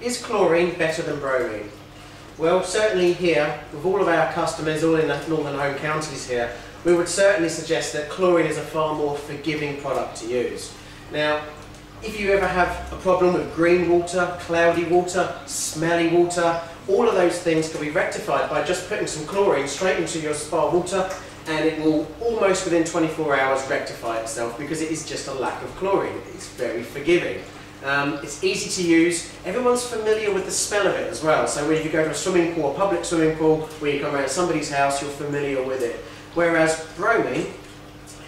Is chlorine better than bromine? Well, certainly here, with all of our customers, all in the Northern Home Counties here, we would certainly suggest that chlorine is a far more forgiving product to use. Now, if you ever have a problem with green water, cloudy water, smelly water, all of those things can be rectified by just putting some chlorine straight into your spa water and it will almost within 24 hours rectify itself because it is just a lack of chlorine. It's very forgiving. Um, it's easy to use. Everyone's familiar with the smell of it as well. So when you go to a swimming pool, a public swimming pool, where you come around somebody's house, you're familiar with it. Whereas bromine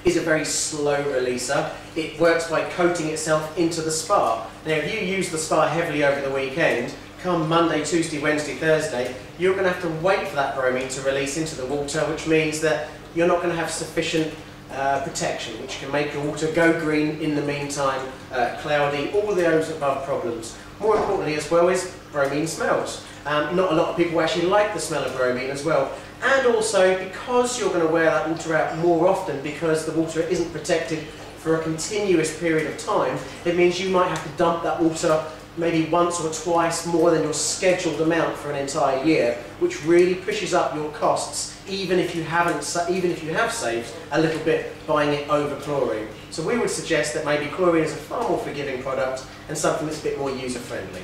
is a very slow releaser. It works by coating itself into the spa. Now if you use the spa heavily over the weekend, come Monday, Tuesday, Wednesday, Thursday, you're going to have to wait for that bromine to release into the water, which means that you're not going to have sufficient uh, protection, which can make your water go green in the meantime, uh, cloudy, all those above problems. More importantly as well is bromine smells. Um, not a lot of people actually like the smell of bromine as well. And also because you're going to wear that water out more often because the water isn't protected for a continuous period of time, it means you might have to dump that water maybe once or twice more than your scheduled amount for an entire year, which really pushes up your costs even if you haven't even if you have saved a little bit buying it over chlorine. So we would suggest that maybe chlorine is a far more forgiving product and something that's a bit more user friendly.